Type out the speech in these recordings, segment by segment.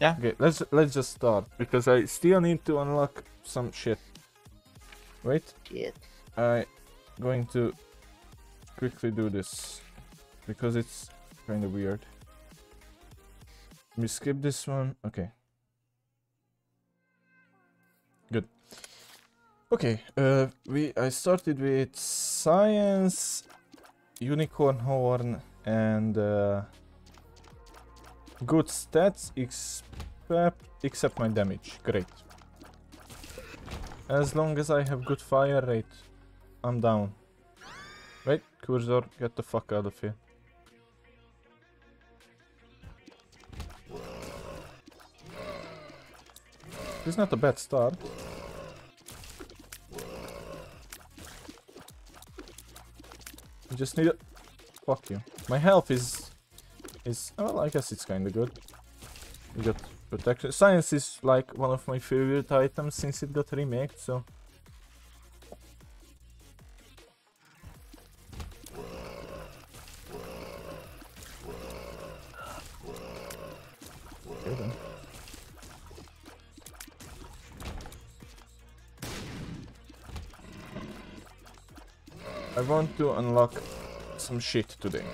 Yeah. Okay, let's let's just start because I still need to unlock some shit. Wait, Shit. I going to quickly do this because it's kind of weird. Let me skip this one. Okay. Good. Okay, uh, we I started with science, unicorn horn, and uh, good stats except except my damage. Great. As long as I have good fire rate, I'm down. Wait, Kurzor, get the fuck out of here. This is not a bad start. I just need a... Fuck you. My health is... is... Well, I guess it's kinda good. We got protection. Science is like one of my favorite items since it got remade, so... I want to unlock some shit today.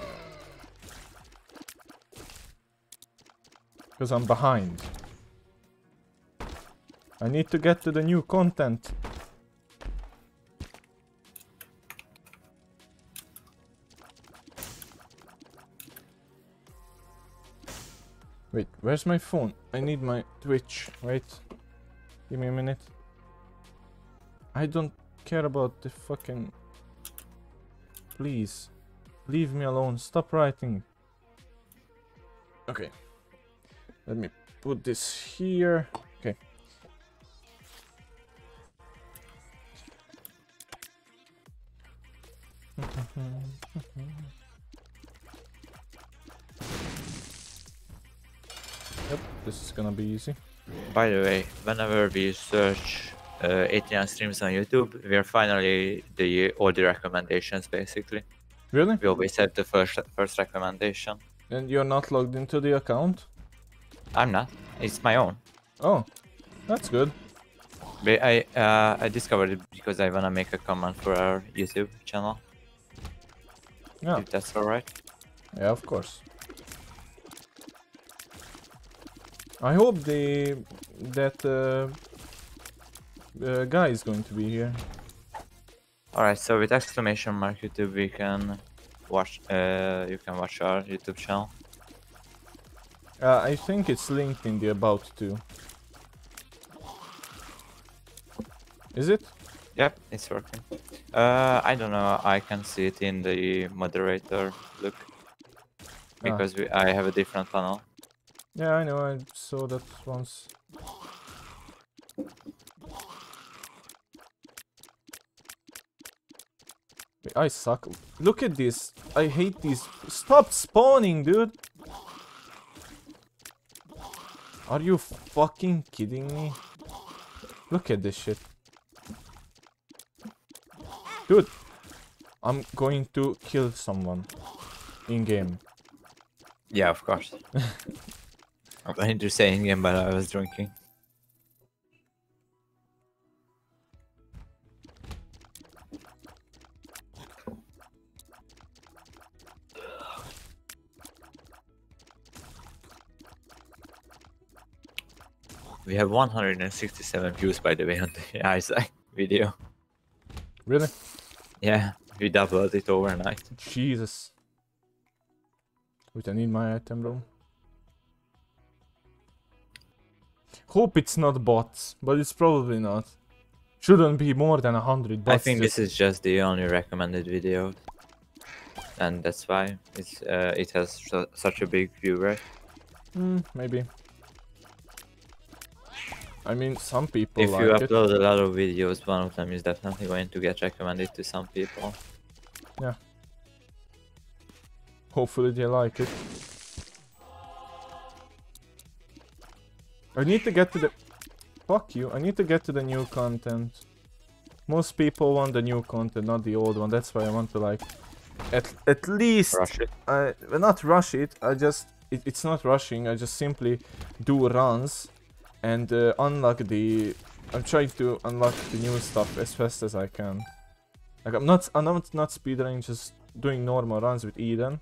Because I'm behind. I need to get to the new content. Wait, where's my phone? I need my Twitch. Wait. Give me a minute. I don't care about the fucking... Please. Leave me alone. Stop writing. Okay. Let me put this here. Okay. yep, this is gonna be easy. By the way, whenever we search uh, ATN streams on YouTube, we are finally the all the recommendations basically. Really? We always have the first first recommendation. And you're not logged into the account? I'm not. It's my own. Oh, that's good. But I uh, I discovered it because I wanna make a comment for our YouTube channel. Yeah, If that's alright. yeah, of course. I hope the that uh, uh, guy is going to be here. Alright, so with exclamation mark YouTube we can watch uh you can watch our YouTube channel. Uh, I think it's linked in the about too. Is it? Yep, it's working. Uh I don't know, I can see it in the moderator look. Ah. Because we, I have a different panel. Yeah, I know. I saw that once. I suck. Look at this. I hate these. Stop spawning, dude. Are you fucking kidding me? Look at this shit. Dude, I'm going to kill someone in game. Yeah, of course. I'm going to say in game but I was drinking. We have 167 views by the way on the Isaac video. Really? Yeah, we doubled it overnight. Jesus. Wait, I need my item. Hope it's not bots, but it's probably not. Shouldn't be more than a hundred bots. I think just- this is just the only recommended video, and that's why it's uh, it has su- such a big view rate. Hmm, maybe. I mean, some people If like you it. upload a lot of videos, one of them is definitely going to get recommended to some people. Yeah. Hopefully they like it. I need to get to the... Fuck you. I need to get to the new content. Most people want the new content, not the old one. That's why I want to like... At, at least... Rush it. I well, not rush it. I just it, it's not rushing. I just simply do runs and uh, unlock the. I'm trying to unlock the new stuff as fast as I can. Like I'm not, I'm not not speedrunning, just doing normal runs with Eden.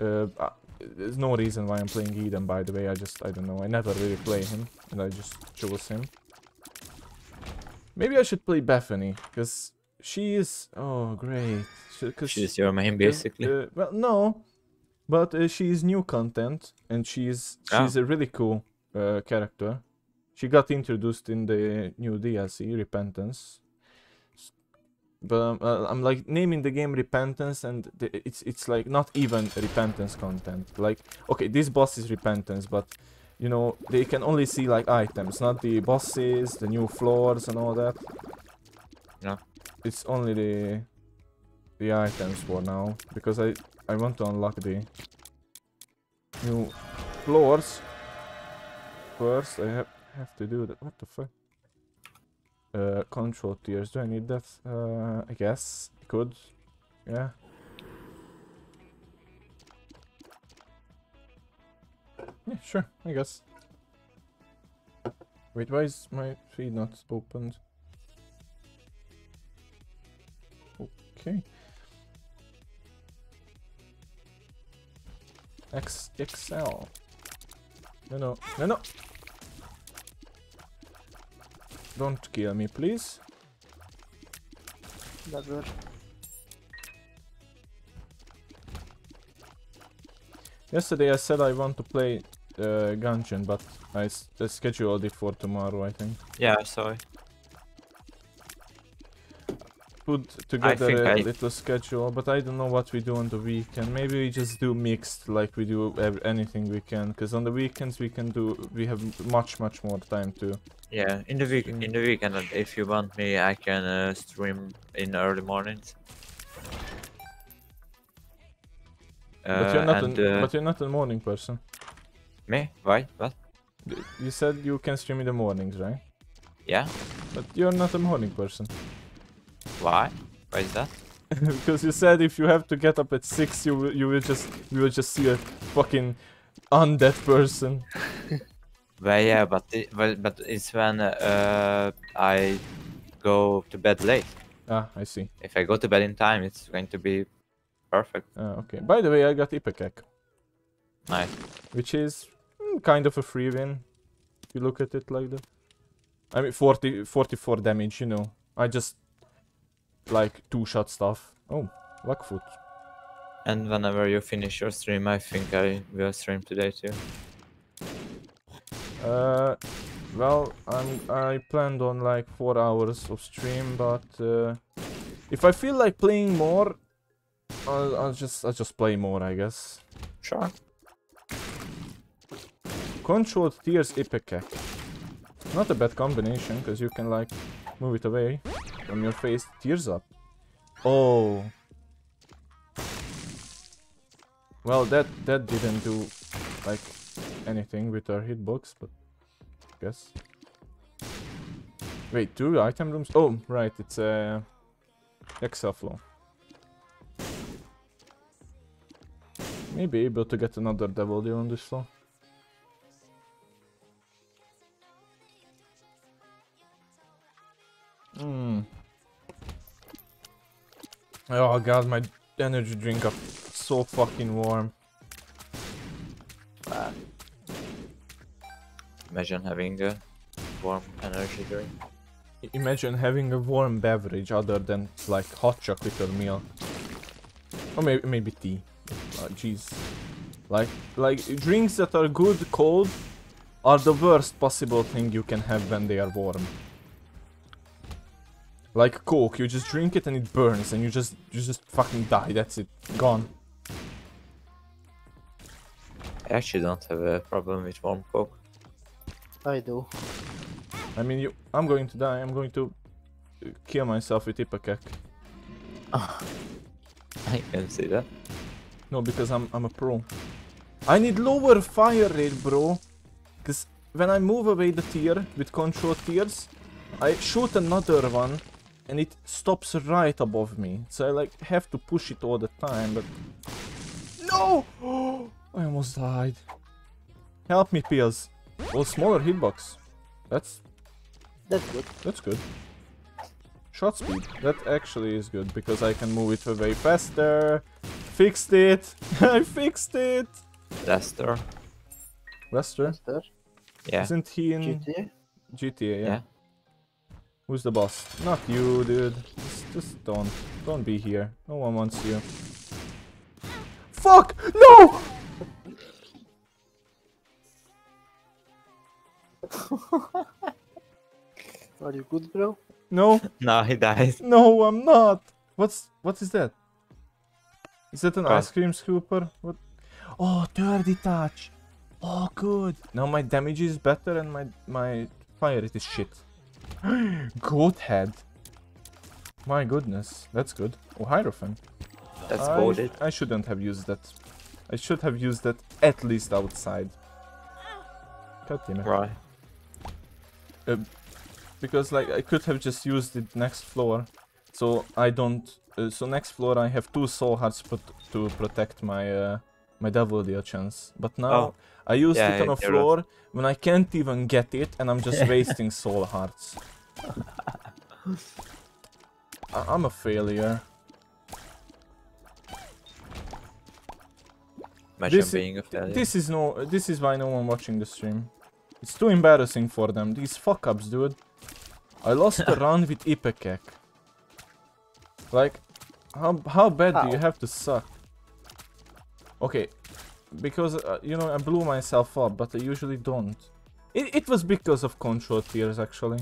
Uh, uh, there's no reason why I'm playing Eden, by the way. I just, I don't know. I never really play him, and I just chose him. Maybe I should play Bethany, because she is... Oh, great. Cause She's your main, basically. Uh, well, no. But uh, she is new content, and she's Ah. she's a really cool uh, character. She got introduced in the new DLC, Repentance. But um, uh, I'm like naming the game Repentance, and the, it's it's like not even Repentance content. Like, okay, this boss is Repentance, but you know they can only see like items, not the bosses, the new floors, and all that. Yeah. It's only the the items for now because I I want to unlock the new floors first. I have have to do that. What the fuck? Uh, control tears. Do I need that? Uh, I guess I could. Yeah. Yeah, sure. I guess. Wait, why is my feed not opened? Okay. X XL. No, no, no, no. Don't kill me, please. Never. Yesterday I said I want to play uh, Gungeon, but I, s- I scheduled it for tomorrow, I think. Yeah, I saw it. Put together a I- little schedule, but I don't know what we do on the weekend. Maybe we just do mixed, like we do anything we can. Because on the weekends we can do, we have much much more time to. Yeah, in the week, Mm. in the weekend, if you want me, I can uh, stream in early mornings. but you're Uh, not and, an, uh, but you're not a morning person. me? Why? What? You said you can stream in the mornings, right? Yeah. But you're not a morning person. Why? Why is that? because you said if you have to get up at six, you will, you will just you will just see a fucking undead person. Well, yeah, but it, well, but it's when uh, I go to bed late. Ah, I see. If I go to bed in time, it's going to be perfect. Ah, okay. By the way, I got Ipecac, Nice. which is mm, kind of a free win. If you look at it like that. I mean, 40, 44 damage. You know, I just like two shot stuff. Oh, Luckfoot. And whenever you finish your stream, I think I will stream today too. Uh, well, I'm I planned on like four hours of stream, but uh, if I feel like playing more, I'll, I'll just I'll just play more, I guess. Sure. Controlled tears Ipecac. Not a bad combination, because you can like move it away from your face. Tears up. Oh. Well, that that didn't do like anything with our hitbox, but I guess. Wait, two item rooms? Oh, right, it's uh, XL flow. Maybe able to get another devil deal on this floor. Oh god, my energy drink got so fucking warm. Imagine having a warm energy drink. Imagine having a warm beverage other than like hot chocolate or milk. Or maybe maybe tea. Uh, Jeez. Like like drinks that are good cold are the worst possible thing you can have when they are warm. Like Coke, you just drink it and it burns and you just you just fucking die, that's it. Gone. I actually don't have a problem with warm coke. I do. I mean you I'm going to die, I'm going to uh, kill myself with Ipecac. I can see that. No, because I'm I'm a pro. I need lower fire rate, bro. Cause when I move away the tear with control tears, I shoot another one and it stops right above me. So I like have to push it all the time, but No! I almost died. Help me, Piers. Oh, smaller hitbox. That's That's good. that's good. Shot speed. That actually is good because I can move it way faster. Fixed it. I fixed it. Lester. Lester, That's there. Yeah. isn't he in GTA. GTA? Yeah. Yeah. Who's the boss? Not you, dude. Just, just don't, don't be here. No one wants you. Fuck! No! Are you good, bro? No, No, he died. no, I'm not. What's, what is that? Is that an What? ice cream scooper? What? Oh, 30 touch. Oh, good. Now my damage is better and my my fire rate is shit. Goat head. My goodness, that's good. Oh, Hierophant. That's I. I shouldn't have used that. I should have used that at least outside. Katine. Right. Because like I could have just used it next floor. So I don't. Uh, so next floor I have two soul hearts put to protect my uh, my devil deal chance. But now Oh. I used Yeah, it on a you're right. floor when I can't even get it, and I'm just wasting soul hearts. I- I'm a failure. Imagine This being a failure. This is no. This is why no one watching the stream. It's too embarrassing for them. These fuck ups, dude. I lost a run with Ipecac. Like, how how bad do you have to suck? Okay, because uh, you know I blew myself up, but I usually don't. It it was because of control tears actually.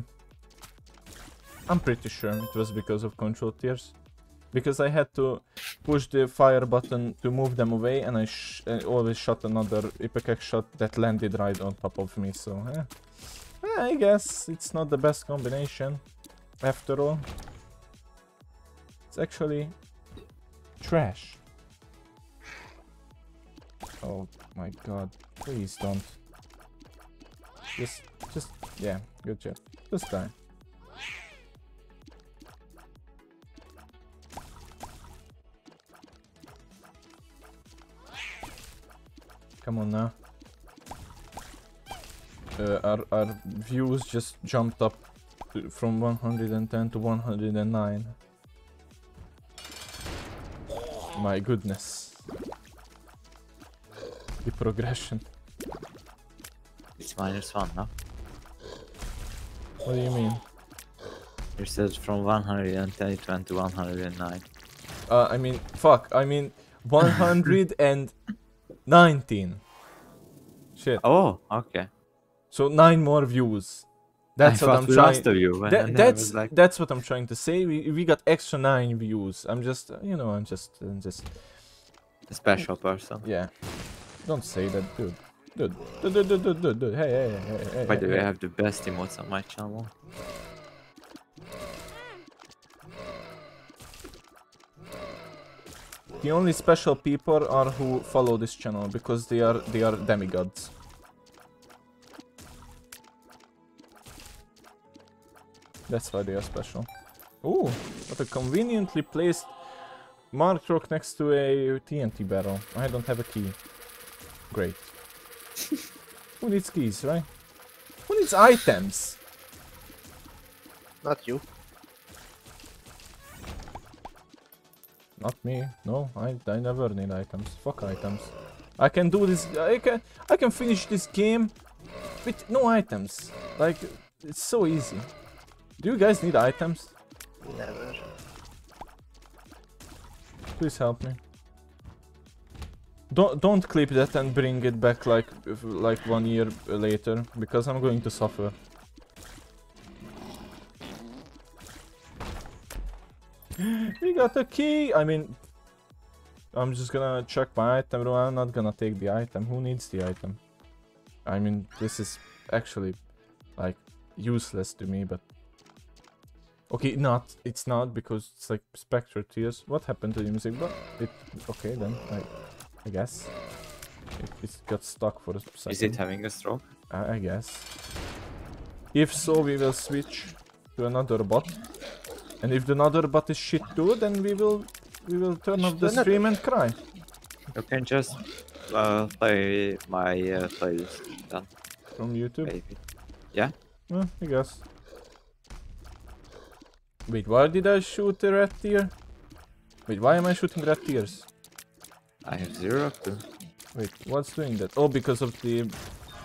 I'm pretty sure it was because of control tears. Because I had to push the fire button to move them away, and I uh, always shot another Ipecac shot that landed right on top of me, so eh. Eh, I guess it's not the best combination, after all. It's actually trash. Oh my god, please don't. Just, just, yeah, good job. Just die. Come on now. Uh, our, our views just jumped up from 110 to 109. My goodness. The progression. It's minus one, no? What do you mean? You said from 110 it went to 109. Uh, I mean, fuck, I mean 119. Shit. Oh, okay. So nine more views. That's I what I'm trying. lost a view. and That, then I that's like, that's what I'm trying to say. We we got extra nine views. I'm just you know I'm just I'm just a special person. yeah. Don't say that, dude. Dude, dude, dude, dude, dude, dude, dude. Hey, hey, hey, hey, hey. By the hey, way, I have the best emotes on my channel. The only special people are who follow this channel because they are they are demigods. That's why they are special. Ooh, what a conveniently placed Mark Rock next to a TNT barrel. I don't have a key. Great. Who needs keys, right? Who needs items? Not you. Not me. No, I, I never need items. Fuck items. I can do this. I can I can finish this game with no items. Like it's so easy. Do you guys need items? Never. Please help me. Don't don't clip that and bring it back like like one year later because I'm going to suffer. we got a key. I mean, I'm just gonna check my item room. I'm not gonna take the item. Who needs the item? I mean, this is actually like useless to me, but Okay, not. It's not because it's like Spectral Tears. What happened to the music? But it. Okay then. I, I guess. It, it got stuck for a second. Is it having a stroke? I, I guess. If so, we will switch to another bot. And if the another bot is shit too, then we will we will turn off the stream and cry. You can just uh, play my uh, playlist then, From YouTube? maybe. Well, I guess. Wait, why did I shoot the red deer? Wait, why am I shooting red deers? I have zero clue. Wait, what's doing that? Oh, because of the,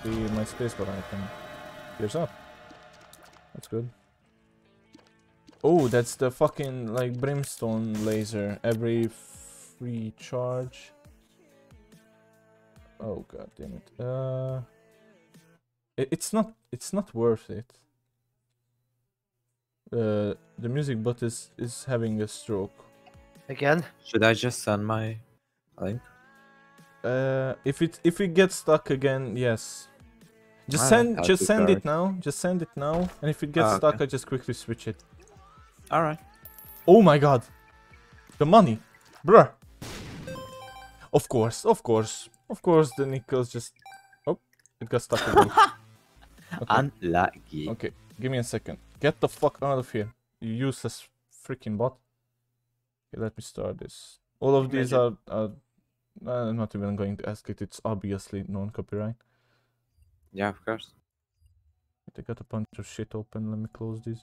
the my spacebar icon. Here's up. That's good. Oh, that's the fucking like brimstone laser. Every free charge. Oh god damn it. Uh, it, it's not. It's not worth it. Uh, the music bot is is having a stroke. Again? Should I just send my link? Uh, if it if it gets stuck again, yes. Just Alright, send I'll just send that. it now. Just send it now. And if it gets Ah, stuck, okay. I just quickly switch it. Alright. Oh my god. The money. Bruh. Of course, of course. Of course the nickels just Oh, it got stuck again. okay. Unlucky. okay, give me a second. Get the fuck out of here. You useless freaking bot. Okay, let me start this. All of these are, are I'm not even going to ask it. It's obviously non-copyright. Yeah, of course. I got a bunch of shit open. Let me close this.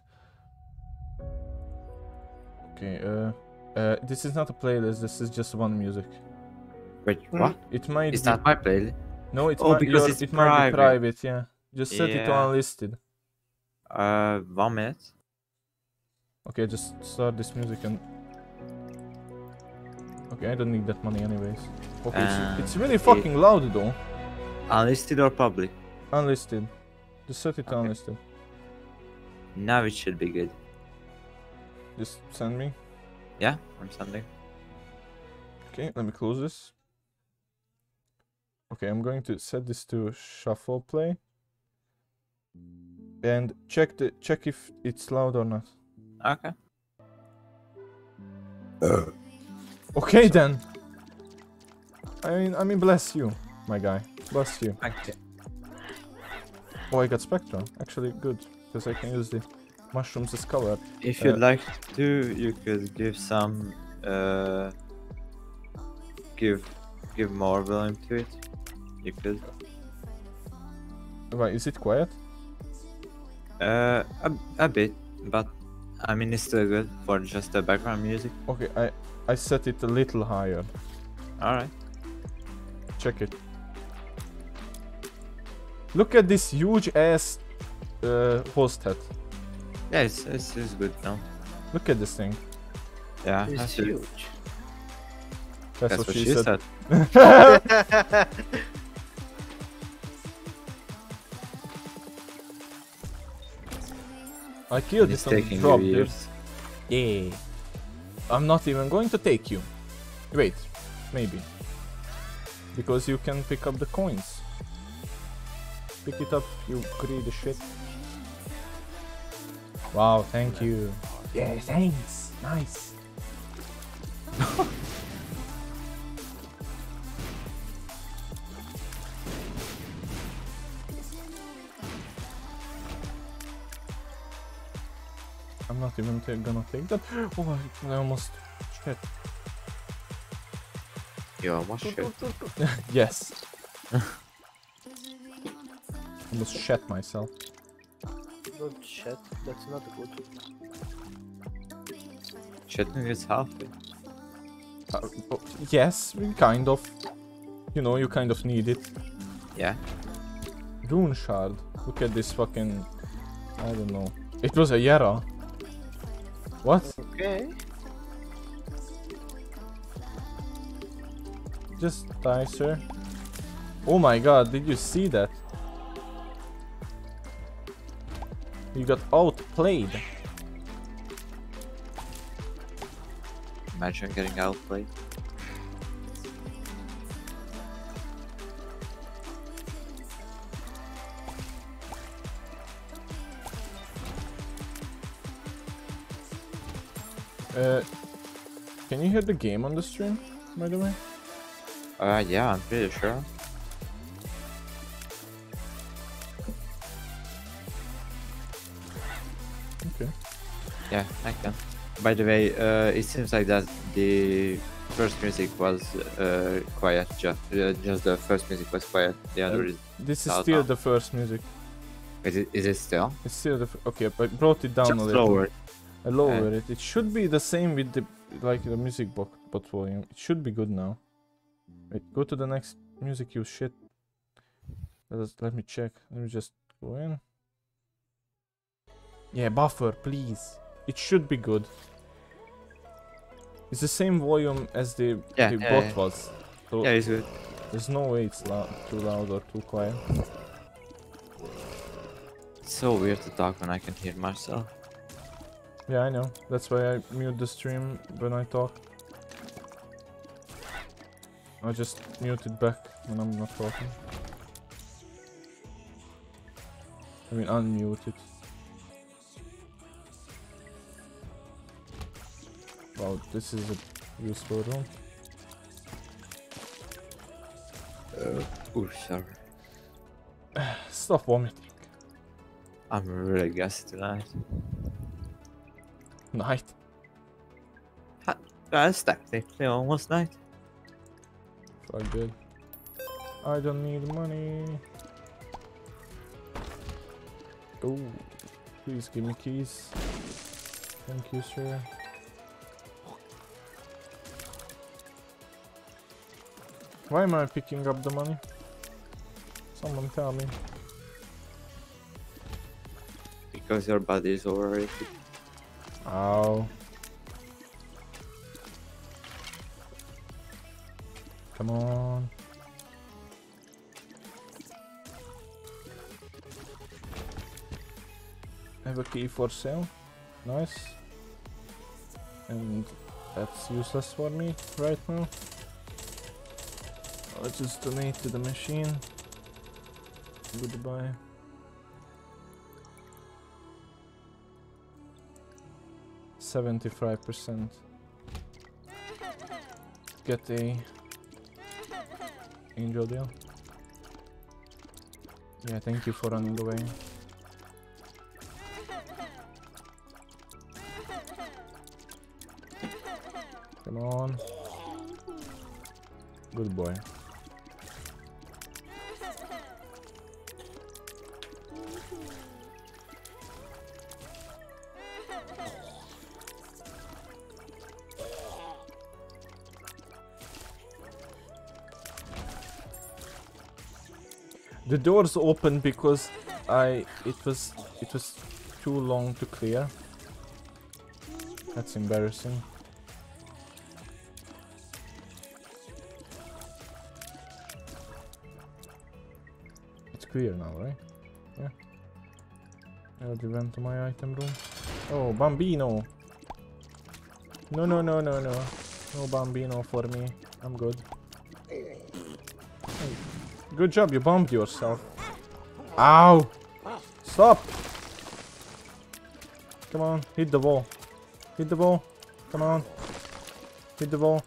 Okay, uh, uh, this is not a playlist. This is just one music. Wait, Mm. what? It might Is be that my playlist? no, it Oh, might because it's it might be private. private. Yeah, just set it to Yeah. unlisted. Uh, one minute. Okay, just start this music and. Okay, I don't need that money anyways. Okay, it's, Uh, it's really it- fucking loud though. Unlisted or public? Unlisted. Just set it to Okay. unlisted. Now it should be good. Just send me. Yeah, I'm sending. Okay, let me close this. Okay, I'm going to set this to shuffle play. And check the check if it's loud or not. Okay. Okay then. I mean I mean bless you, my guy. Bless you. Okay. Oh I got Spectral. Actually good. Because I can use the mushrooms as cover. If Uh, you'd like to, you could give some. Uh, give, give more volume to it. You could. Why is it quiet? Uh, a, a bit, but I mean it's still good for just the background music. Okay, I I set it a little higher. All right. Check it. Look at this huge ass uh, host hat. Yeah, it's, it's, it's good now. Look at this thing. Yeah, It's that's, it. huge. That's, That's what, she, said. said. I killed It's this on taking drop, dude. years. Yeah. I'm not even going to take you. Wait, maybe. Because you can pick up the coins. Pick it up, you greedy shit. Wow, thank you. Yeah, thanks. Nice. I'm not gonna take that. Oh, I, I almost. Shit. You almost should. yes. almost shat myself. Don't shit. That's not good. Shouldn't is healthy. Uh, oh, yes, kind of. You know, you kind of need it. Yeah. Rune shard. Look at this fucking. I don't know. It was a Yara. What? Okay. Just die, sir. Oh my god, did you see that? You got outplayed. Imagine getting outplayed. Hear the game on the stream, by the way? Uh, yeah, I'm pretty sure. Okay. Yeah, I can. By the way, uh, it seems like that the first music was uh, quiet. Just, uh, just the first music was quiet. The other is. This is still now. the first music. Is it, is it still? It's still the f- okay, but I brought it down Just a little. lower. I lower it. It should be the same with the like the music box but volume. It should be good now. Wait, go to the next music. You shit. Let us let me check. Let me just go in. Yeah, buffer, please. It should be good. It's the same volume as the Yeah, the yeah, bot yeah. was. So Yeah, it's good. there's no way it's loud, too loud or too quiet. It's so weird to talk when I can hear myself. Yeah, I know. That's why I mute the stream when I talk. I just mute it back when I'm not talking. I mean, unmute it. Wow, this is a useful room. Oh, sorry. Stop vomiting. I'm really gassy tonight. Night. That's technically almost night. Fuck good. I don't need money. Oh, please give me keys. Thank you, sir. Why am I picking up the money? Someone tell me. Because your body is overrated. Ow. Come on. Have a key for sale. Nice. And that's useless for me right now. I'll just donate to the machine. Goodbye. Seventy-five percent. Get a angel deal. Yeah, thank you for running away. Come on. Good boy. The doors open because I it was it was too long to clear. That's embarrassing. It's clear now, right? Yeah. I already went to my item room. Oh, Bumbino! No, no, no, no, no. No Bumbino for me. I'm good. Good job, you bombed yourself. Ow! Stop! Come on, hit the wall. Hit the wall. Come on. Hit the wall.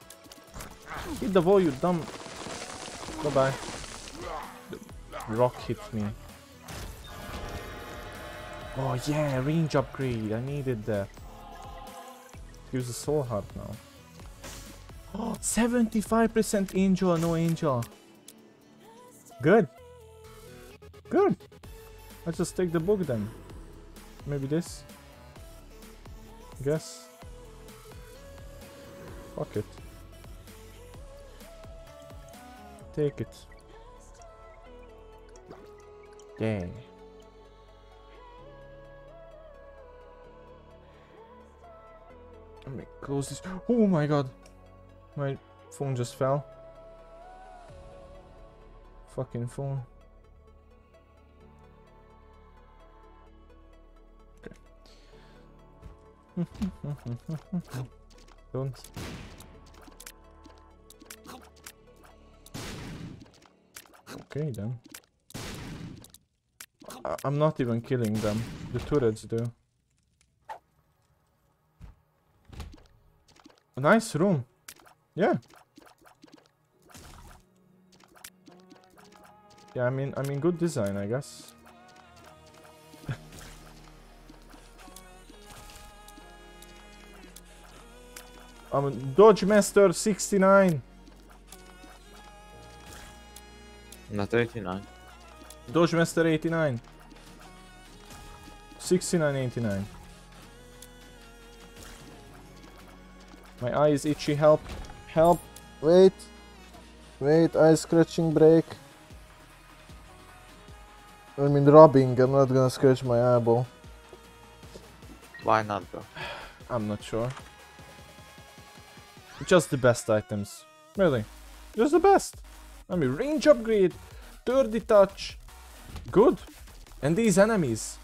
Hit the wall, you dumb. Bye bye. The rock hit me. Oh yeah, range upgrade. I needed that. Use the soul heart now. Oh, 75% angel, no angel. Good. Good. Let's just take the book then. Maybe this. Guess. Fuck it. Take it. Yeah. Let me close this. Oh my god. My phone just fell. Fucking phone. Okay. Don't. Okay then. I I'm not even killing them. The turrets do. A nice room. Yeah. Yeah, I mean, I mean, good design, I guess. I'm Dodge Master 69. Not 89. Dodge Master 89. 69.89. My eye is itchy. Help! Help! Wait! Wait! Eye scratching break. I mean rubbing. I'm not gonna scratch my eyeball. Why not though? I'm not sure. Just the best items. Really. Just the best. I mean, range upgrade, 30 touch. Good. And these enemies.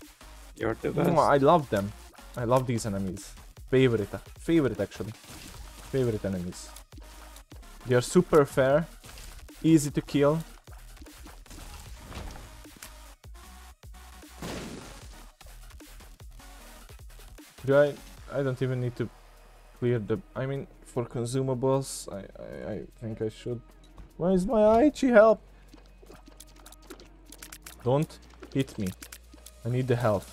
You're the best. Mwah, I love them. I love these enemies. Favorite. Favorite, actually. Favorite enemies. They are super fair. Easy to kill. Do I... Don't even need to clear the... I mean, for consumables, I, I, I think I should. Where is my? Itchy help! Don't hit me. I need the health.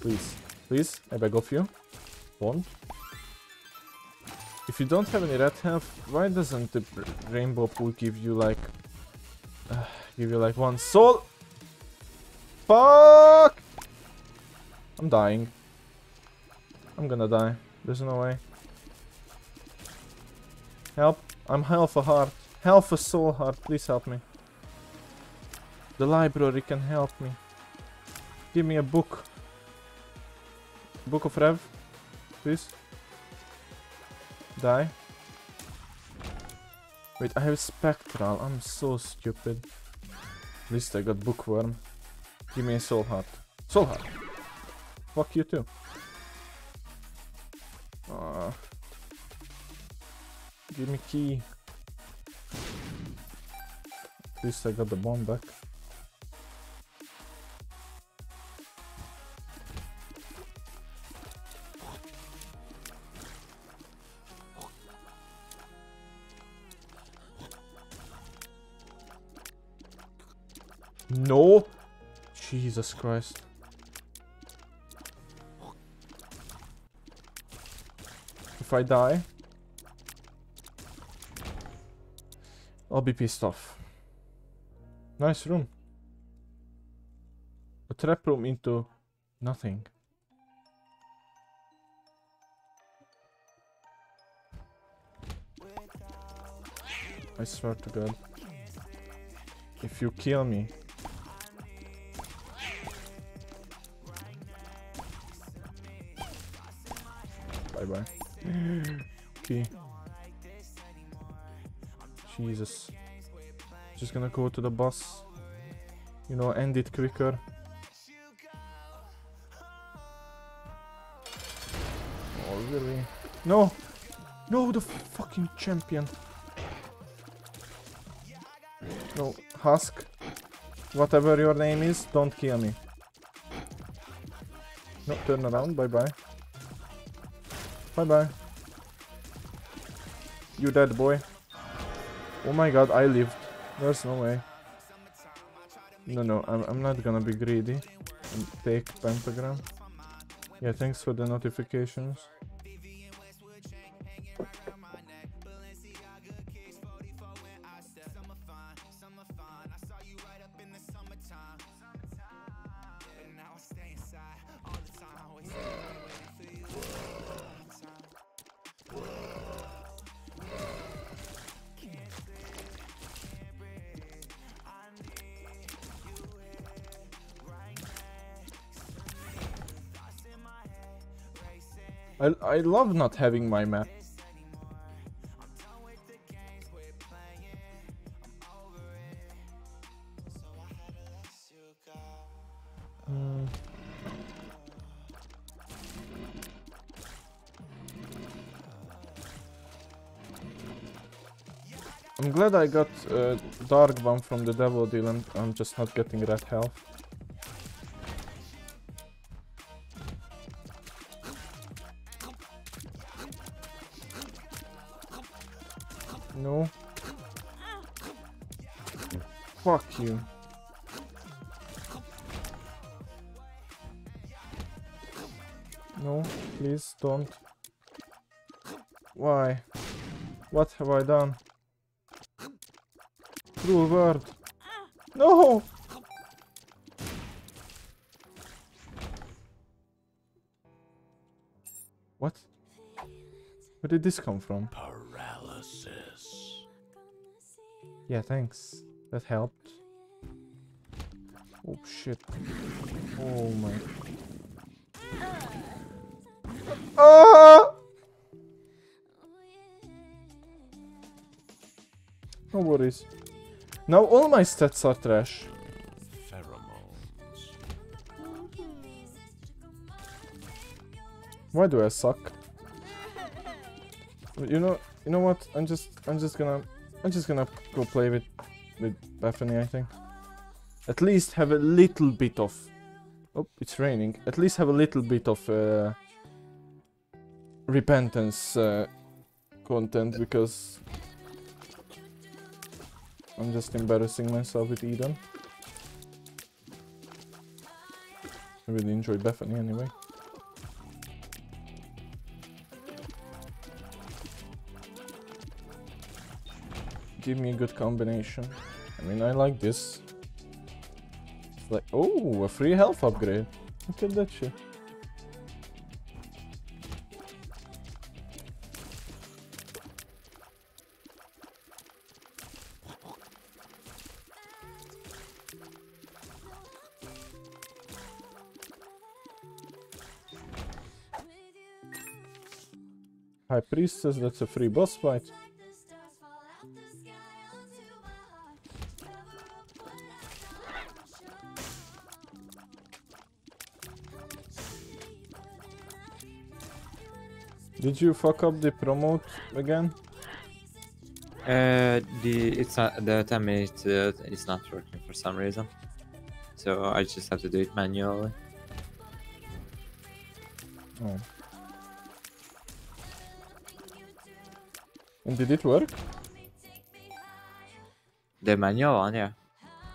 Please. Please, I beg of you. Don't. If you don't have any red health, why doesn't the rainbow pool give you like... Uh, give you like one soul? Fuck! I'm dying. I'm gonna die. There's no way. Help. I'm half a heart. Half a soul heart. Please help me. The library can help me. Give me a book. Book of Rev. Please. Die. Wait, I have Spectral. I'm so stupid. At least I got Bookworm. Give me a Soul Heart. Soul Heart! Fuck you too. Give me key. At least I got the bomb back. No! Jesus Christ. If I die, I'll be pissed off. Nice room. A trap room into nothing. I swear to God. If you kill me, Bye bye. okay. Jesus. Just gonna go to the boss. You know, end it quicker. Oh, really? No! No, the fucking champion. No, Husk. Whatever your name is, don't kill me. No, turn around, bye bye. Bye bye. You dead boy. Oh my god, I lived. There's no way. No, no, I'm, I'm not gonna be greedy and take pentagram. Yeah, thanks for the notifications. I, love not having my map. Hmm. I'm glad I got uh, Dark Bum from the Devil Deal and I'm just not getting red health. Why? What have I done? Cruel word. No! What? Where did this come from? Paralysis. Yeah, thanks. That helped. Oh shit. Oh my. Ah! No worries. Now all my stats are trash. Pheromones. Why do I suck? You know, you know what? I'm just, I'm just gonna, I'm just gonna go play with, with Bethany. I think. At least have a little bit of. Oh, it's raining. At least have a little bit of uh, repentance uh, content because I'm just embarrassing myself with Eden. I really enjoy Bethany anyway. Give me a good combination. I mean, I like this. It's like, oh, a free health upgrade. Look at that shit. High Priestess, that's a free boss fight. Did you fuck up the promote again? Uh, the it's not the 10 minutes uh, is not working for some reason, so I just have to do it manually. Oh. And did it work? The manual one, yeah.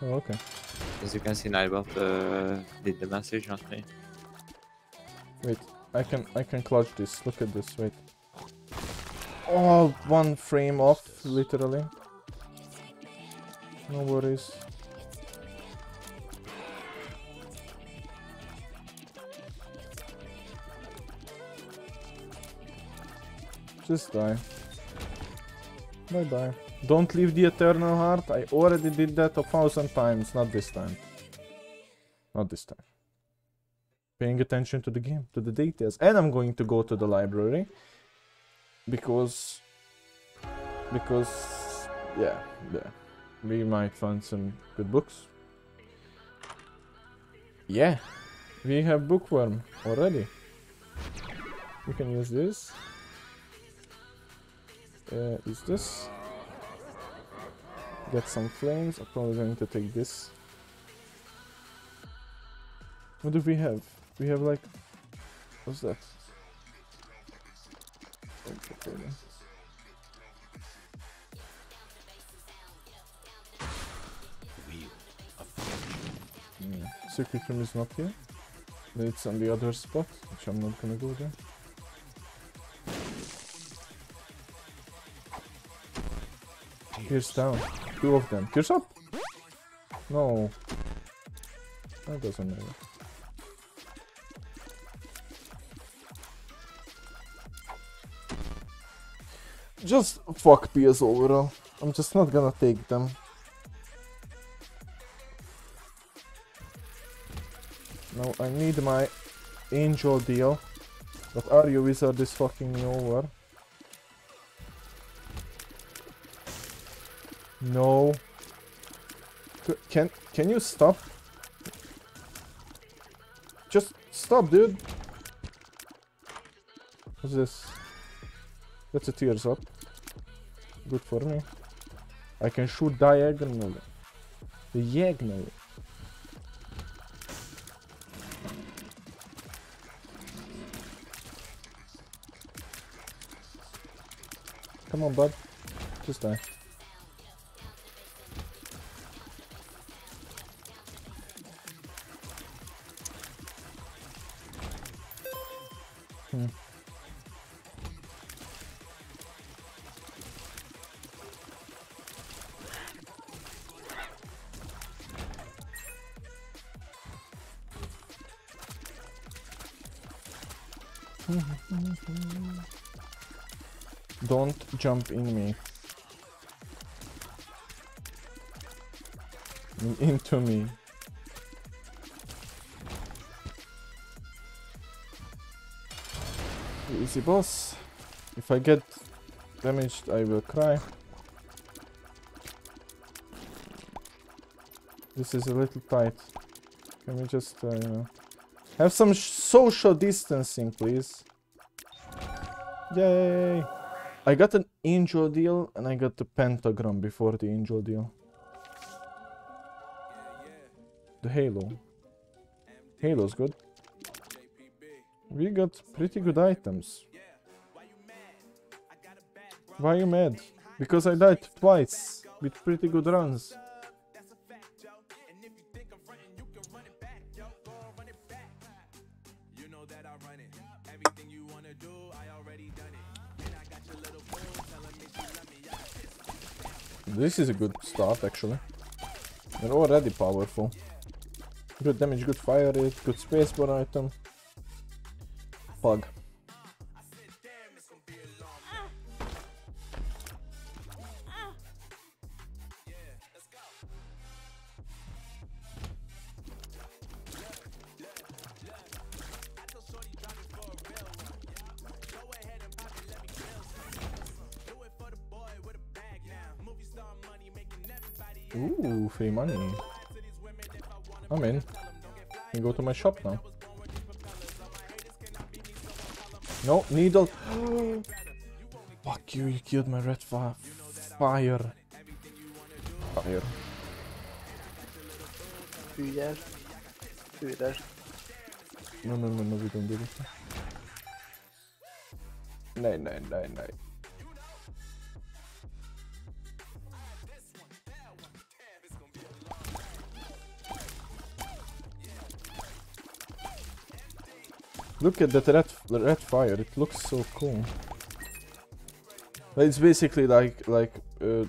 Oh, okay. As you can see, Nightbot uh, did the message, not me. Wait, I can I can clutch this. Look at this. Wait. Oh, one frame off, literally. No worries. Just die. Bye bye. Don't leave the eternal heart. I already did that a thousand times. Not this time. Not this time paying attention to the game, to the details. And I'm going to go to the library because because yeah, yeah. We might find some good books. Yeah. We have bookworm already. We can use this. Uh, use this. Get some flames. I'm probably going to take this. What do we have? We have like... What's that? Okay, Wheel of Mm. Secret room is not here. It's on the other spot, which I'm not gonna go there. Here's down. Two of them. Here's up! No. That doesn't matter. Just fuck PS overall. I'm just not gonna take them. No, I need my angel deal. But are you wizard is fucking me over. No. Can can you stop? Just stop, dude. What's this? That's a tears up. Good for me. I can shoot diagonally. Diagonally. Come on, bud. Just die. Don't jump in me. Into me. Easy boss. If I get damaged, I will cry. This is a little tight. Can we just, uh, you know, have some social distancing, please? Yay! I got an angel deal and I got the pentagram before the angel deal. The halo. Halo's good. We got pretty good items. Why you mad? Because I died twice with pretty good runs. This is a good start actually. They're already powerful. Good damage, good fire rate, good spacebar item. Pug. Ooh, free money. I'm in. Can go to my shop now. No, needle. Fuck you, you killed my red fire. fire. Fire. Fy der. Fy der. No, no, no, no, we don't do this. Nej, nej, nej, nej. Look at that red, red fire. It looks so cool. It's basically like like uh,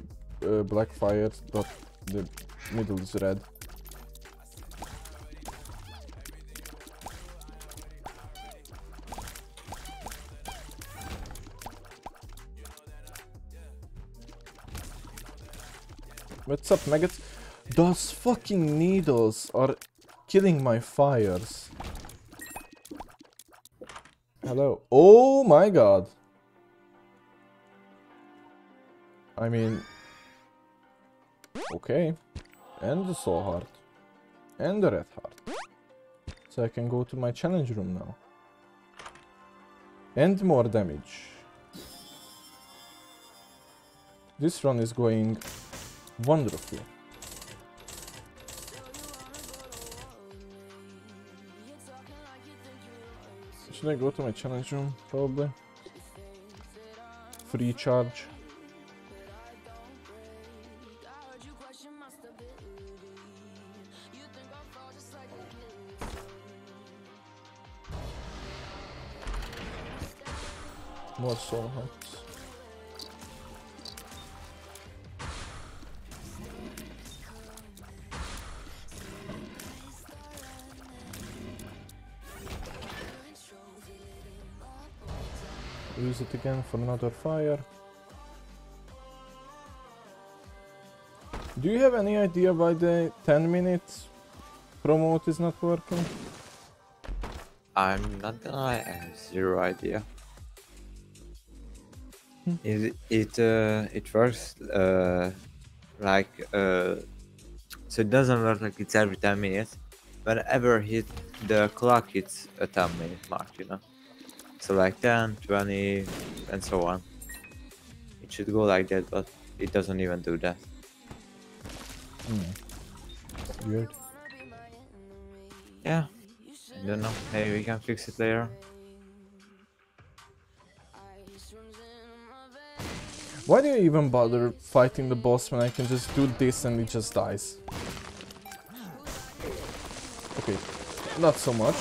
uh, black fire, but the middle is red. What's up, maggots? Those fucking needles are killing my fires. Hello. Oh my god. I mean... Okay. And the soul heart. And the red heart. So I can go to my challenge room now. And more damage. This run is going wonderfully. Should I go to my challenge room? Probably. Free charge. More soul hearts. Use it again for another fire. Do you have any idea why the 10 minutes promote is not working? I'm not gonna lie, I have zero idea. Hmm. It it uh, it works uh, like uh, so it doesn't work like it's every 10 minutes. Whenever hit the clock, it's a 10 minute mark, you know. So like 10, 20, and so on. It should go like that, but it doesn't even do that. Hmm. Weird. Yeah, I don't know. Maybe we can fix it later. Why do you even bother fighting the boss when I can just do this and it just dies? Okay, not so much.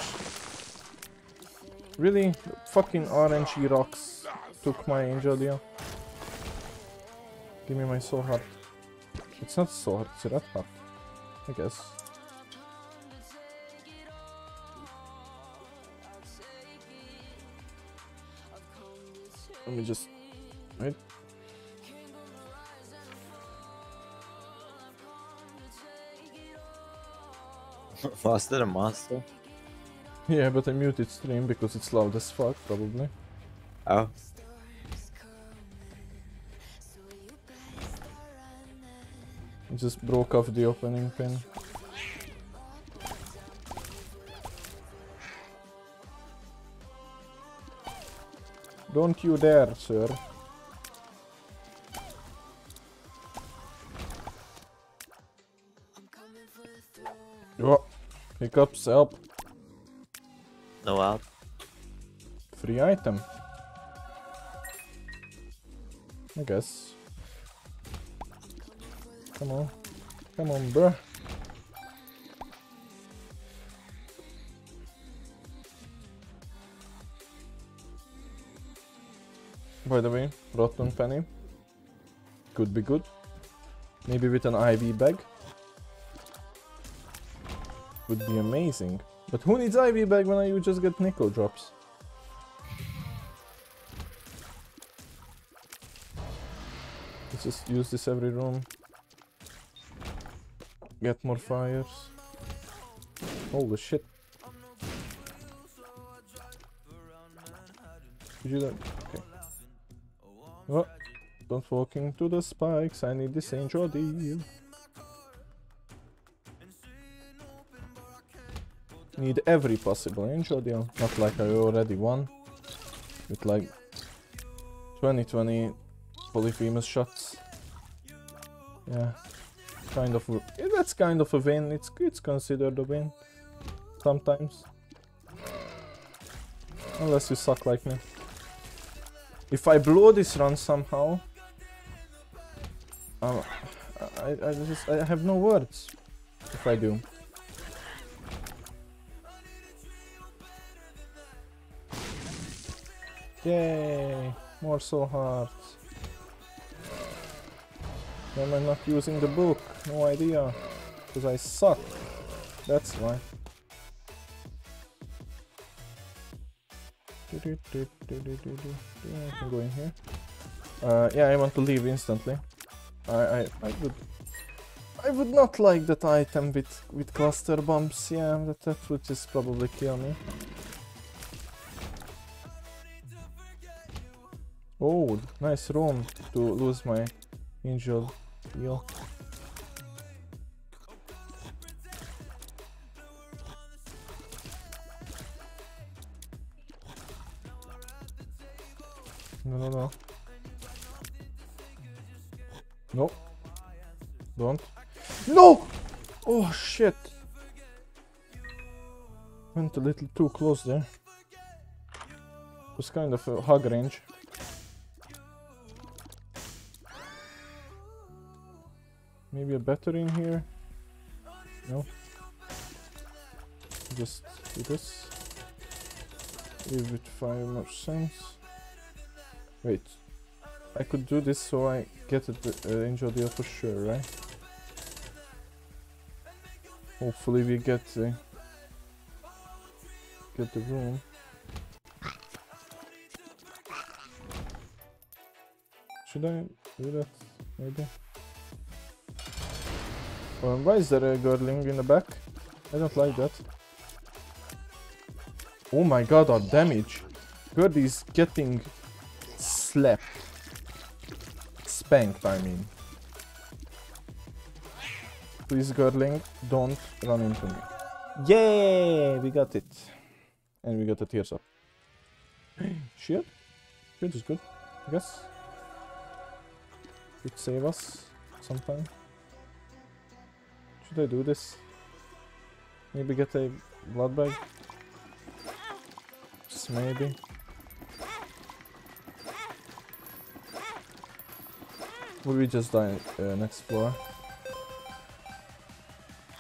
Really? Fucking RNG rocks took my angel deal. Give me my soul heart. It's not soul heart, it's red heart. I guess. Let me just. Wait. Faster that a monster? Yeah, but I muted stream because it's loud as fuck, probably. Oh. I just broke off the opening pin. Don't you dare, sir. Oh, hiccups, help. No help. Free item. I guess. Come on. Come on, bruh. By the way, rotten penny. Could be good. Maybe with an IV bag. Would be amazing. But who needs IV bag when you just get Nico drops? Let's just use this every room. Get more fires. Holy shit. Did you that? Okay. Oh, don't walk into the spikes. I need this angel deal. Need every possible angel deal. Not like I already won. With like 2020 polyphemus shots. Yeah. Kind of that's kind of a win. It's it's considered a win. Sometimes. Unless you suck like me. If I blow this run somehow, um, I, I just I have no words. If I do. Yay! More soul hearts. Why am I not using the book? No idea. Because I suck. That's why. Yeah, I can go in here. Uh, yeah, I want to leave instantly. I, I, I would, I would not like that item with with cluster bombs. Yeah, that that would just probably kill me. Oh, nice room to lose my angel deal. No, no, no. No. Don't. No! Oh, shit. Went a little too close there. Was kind of a hug range. Maybe a better in here? No. Just do this. Leave it five more cents. Wait. I could do this so I get a uh, angel deal for sure, right? Hopefully we get uh, get the room. Should I do that? Maybe. Um, why is there a Gurdling in the back? I don't like that. Oh my god, our damage. Gerd is getting slapped. Spanked, I mean. Please, Gurdling, don't run into me. Yay! We got it. And we got the tears up. Shield? Shield is good, I guess. Could save us sometime. Should I do this? Maybe get a blood bag? Just maybe. Will we just die uh, next floor?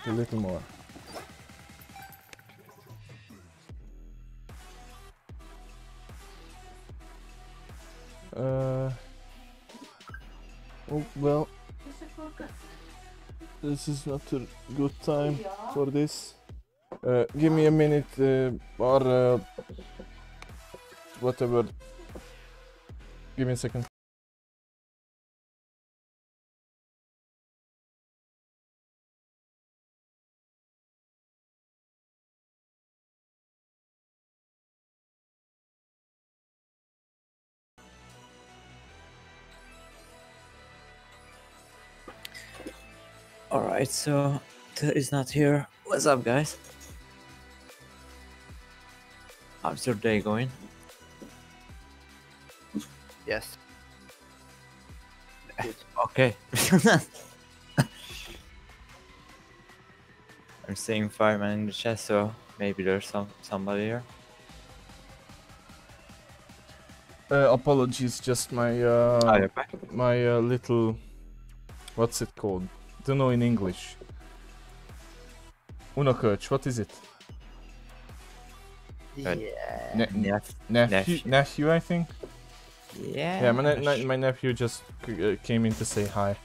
A little more. Uh. Oh well. This is not a good time for this. Uh, give me a minute uh, or uh, whatever Give me a second. Alright, so Ted is not here. What's up, guys? How's your day going? Yes. Okay. I'm seeing fireman in the chat, so maybe there's some somebody here. Uh, apologies, just my uh, Ah, my uh, little what's it called? Don't know in English. Unoköcs, what is it? Yeah. Ne- Yes. nephew, Nephew. nephew, I think. Yeah. Yeah, my, ne- ne- my nephew just uh, came in to say hi.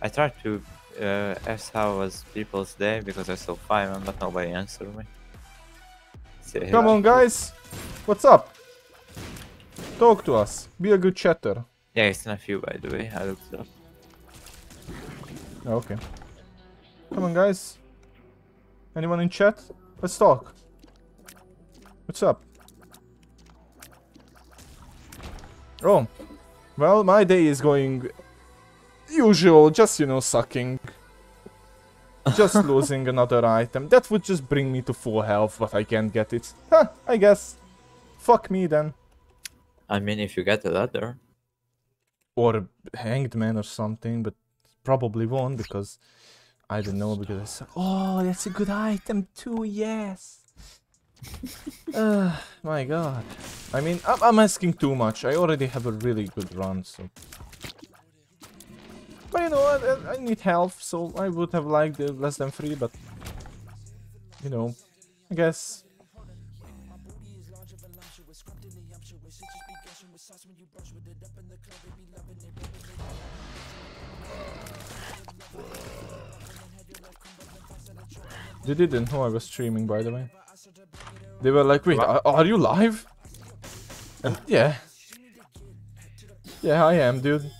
I tried to uh, ask how was people's day because I saw fireman, but nobody answered me. Say Come hello. on, guys. What's up? Talk to us. Be a good chatter. Yeah, it's nephew by the way. I looked it up. Oh, okay. Come on, guys. Anyone in chat? Let's talk. What's up? Oh, well, my day is going usual, just you know, sucking. Just losing another item. That would just bring me to full health, but I can't get it. Huh, I guess. Fuck me then. I mean, if you get a ladder, Or hanged man or something, but probably won't because I don't know because oh, that's a good item too. Yes. uh, my God. I mean, I'm, I'm asking too much. I already have a really good run, so. But you know, I, I- I need health, so I would have liked less than three, but you know, I guess. They didn't know I was streaming, by the way. They were like, wait, are, are you live? And yeah. Yeah, I am, dude.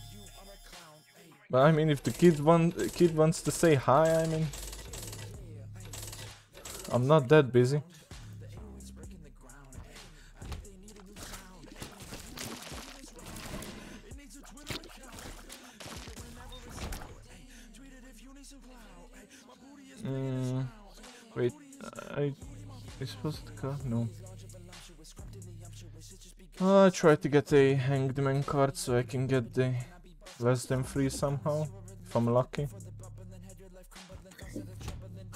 But I mean, if the kid want, kid wants to say hi, I mean, I'm not that busy. Wait, I, I supposed to cut? No. I tried to get a hanged man card so I can get the less than three somehow, if I'm lucky.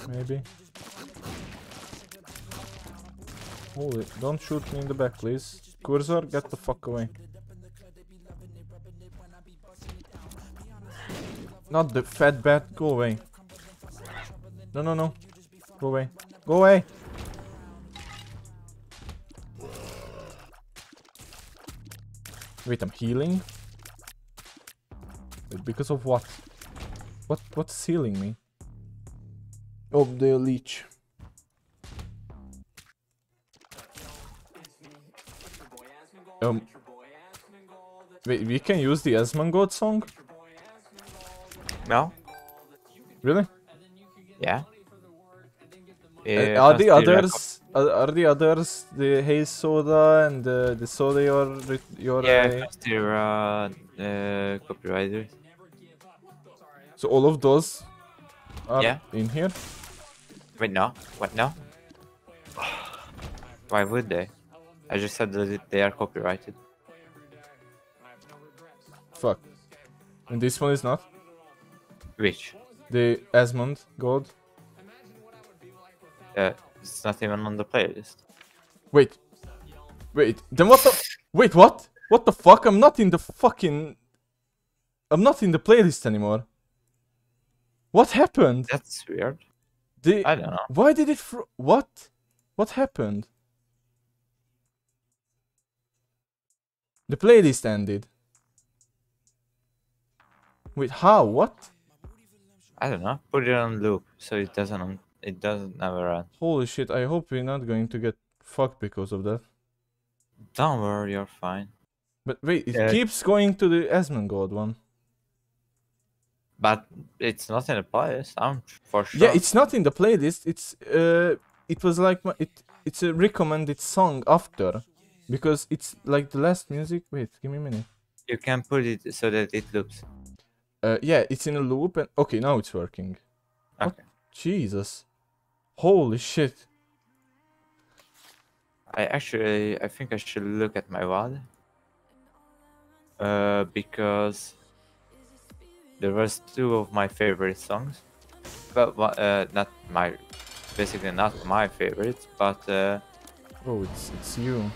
Maybe. Holy, don't shoot me in the back, please. Cursor, get the fuck away. Not the fat bat, go away. No, no, no. Go away. Go away! Wait, I'm healing? Wait, because of what? What what's healing me? Oh, the leech. Um. Wait, we can use the Asmongold song? no? Really? Yeah. Uh, are the others? Are, are the others the haze soda and the the soda you're re- Yeah, uh, they're uh, uh, copywriters. so all of those are Yeah. in here. Wait, no. What? No. Why would they? I just said that they are copyrighted. Fuck. And this one is not Which? the Asmond Gold. Uh, it's not even on the playlist. Wait. Wait. Then what the? Wait. What? What the fuck? I'm not in the fucking. I'm not in the playlist anymore. What happened? That's weird. The I don't know. Why did it What? What happened? The playlist ended. Wait, how? What? I don't know. Put it on loop so it doesn't. On- It doesn't never run. Holy shit, I hope we're not going to get fucked because of that. Don't worry, you're fine. But wait, it Yeah. keeps going to the Asmongold one. But it's not in the playlist. I'm for sure. Yeah, it's not in the playlist. It's uh, it was like my, it. It's a recommended song after, because it's like the last music. Wait, give me a minute. You can put it so that it loops. Uh, yeah, it's in a loop and okay, now it's working. What? Okay. Jesus, holy shit! I actually, I think I should look at my WAD. Uh, because there was two of my favorite songs, but uh, not my, basically not my favorites, but uh, Oh, it's it's you.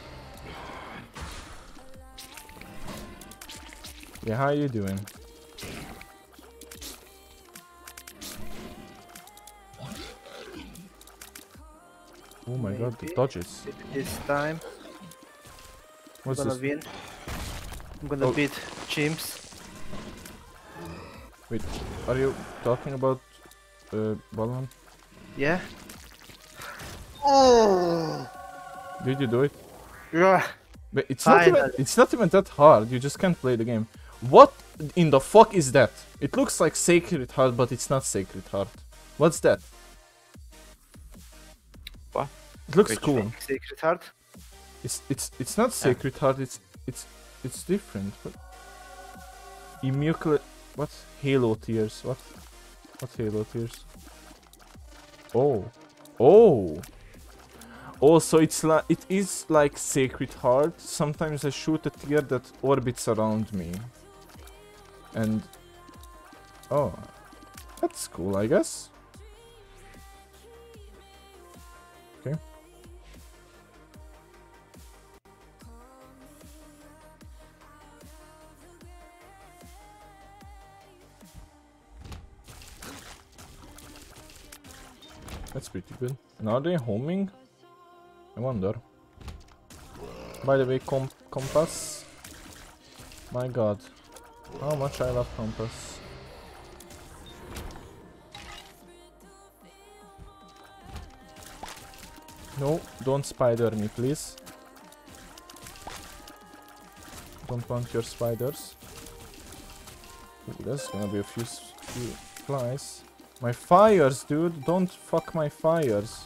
Yeah, how are you doing? Oh my god, the Maybe. dodges. This time I'm gonna this? win. I'm gonna Oh. beat Chimps. Wait, are you talking about uh, Valheim? Yeah. Oh. Did you do it? Yeah. But it's not even, it's not even that hard. You just can't play the game. What in the fuck is that? It looks like Sacred Heart, but it's not Sacred Heart. What's that? What? It looks Which cool. Secret Heart. It's it's it's not Sacred Heart. It's it's it's different. But Immaculate. What? Halo Tears. What? What Halo Tears? Oh. Oh. Oh, so it's like it is like Sacred Heart. Sometimes I shoot a tear that orbits around me. And oh, that's cool, I guess. That's pretty good. And are they homing? I wonder. By the way, com compass. My god. How much I love compass. No, don't spider me, please. Don't want your spiders. Ooh, there's gonna be a few, few flies. My fires, dude! Don't fuck my fires.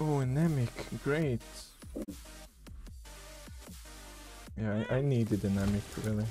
Oh, anemic, great. Yeah, I, I needed anemic, really.